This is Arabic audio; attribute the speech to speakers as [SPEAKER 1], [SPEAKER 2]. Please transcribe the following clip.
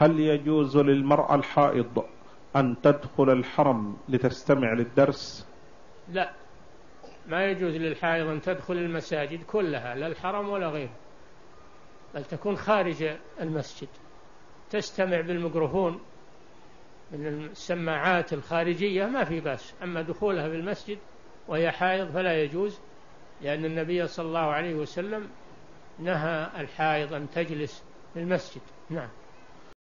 [SPEAKER 1] هل يجوز للمرأة الحائض أن تدخل الحرم لتستمع للدرس؟
[SPEAKER 2] لا. ما يجوز للحائض أن تدخل المساجد كلها لا الحرم ولا غيره. بل تكون خارج المسجد. تستمع بالميكروفون من السماعات الخارجية ما في بأس. أما دخولها في المسجد وهي حائض فلا يجوز لأن النبي صلى الله عليه وسلم نهى الحائض أن تجلس في المسجد. نعم.